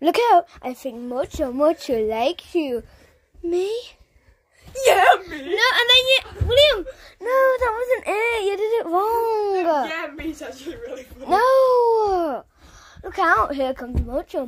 Look out! I think Mocho Mocho likes you. Me? Yeah, me. No, and then you, William. No, that wasn't it. You did it wrong. Yeah, me's actually really funny. No. Look out! Here comes Mocho